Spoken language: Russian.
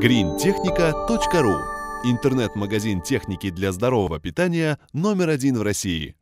greentechnica.ru Интернет-магазин техники для здорового питания номер один в России.